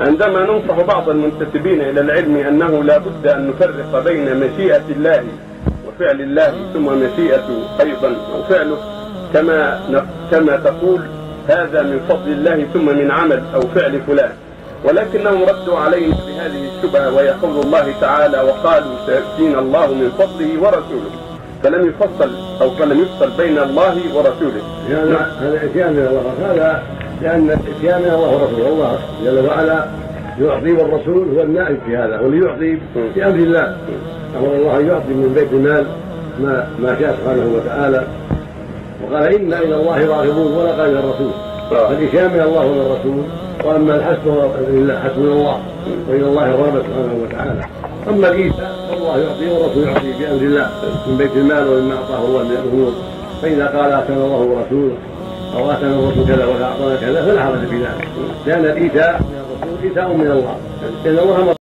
عندما ننصح بعض المنتسبين إلى العلم أنه لا بد أن نفرق بين مشيئة الله وفعل الله ثم مشيئه أيضا أو فعله كما كما تقول هذا من فضل الله ثم من عمل أو فعل فلان. ولكنهم ردوا علينا بهذه الشبهة وهي قول الله تعالى وقالوا سيأتينا الله من فضله ورسوله. فلم يفصل أو فلم يفصل بين الله ورسوله. هذا هذا إتيان من الله. هذا لأن إتيان من الله ورسوله. الله جل وعلا يعطي والرسول هو النائب في هذا هو اللي يعطي بامر الله. أمر الله أن يعطي من بيت المال ما ما شاء سبحانه وتعالى. وقال أنا إلى الله راغبون ولا قال إلى الرسول. فالإتيان من الله ومن الرسول واما الحسب لله حسبنا الله. وإلى الله الرغبة سبحانه وتعالى. أما الايتاء فالله يعطي والرسول يعطي بامر الله من بيت المال ومما أعطاه الله من الأمور. فإذا قال أتانا الله ورسوله أو أتانا الرسول كذا ولا اعطانا كذا فلا حرج في ذلك لأن الإيتاء من الرسول إيتاء من الله. لأن الله